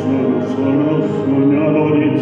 sono sognador in